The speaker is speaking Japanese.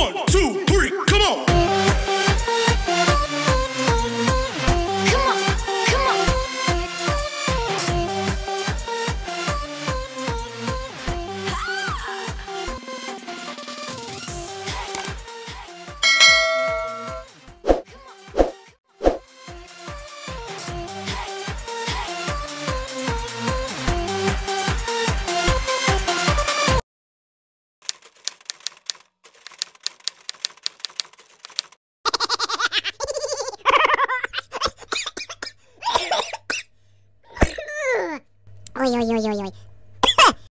One, two, おいおいおいおい。